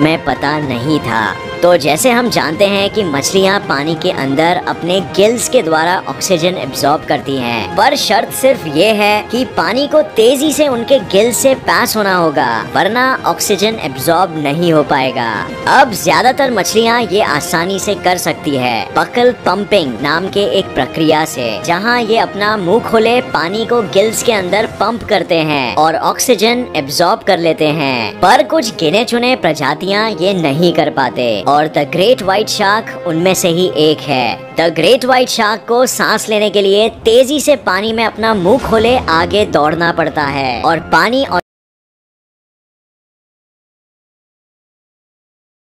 में पता नहीं था। तो जैसे हम जानते हैं कि मछलियाँ पानी के अंदर अपने गिल्स के द्वारा ऑक्सीजन एब्जॉर्ब करती हैं, पर शर्त सिर्फ़ ये है कि पानी को तेज़ी से उनके गिल से पास होना होगा वरना ऑक्सीजन एब्जॉर्ब नहीं हो पाएगा। अब ज़्यादातर मछलियाँ ये आसानी से कर सकती है। बकल पंपिंग नाम के एक प्रक्रिया से जहाँ ये अपना मुँह खोले पानी को गिल्स के अंदर पंप करते हैं और ऑक्सीजन एब्जॉर्ब कर लेते हैं। पर कुछ गिने चुने प्रजातियाँ ये नहीं कर पाते और द ग्रेट व्हाइट शार्क उनमें से ही एक है। द ग्रेट व्हाइट शार्क को सांस लेने के लिए तेज़ी से पानी में अपना मुँह खोले आगे दौड़ना पड़ता है और पानी और